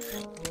Yeah.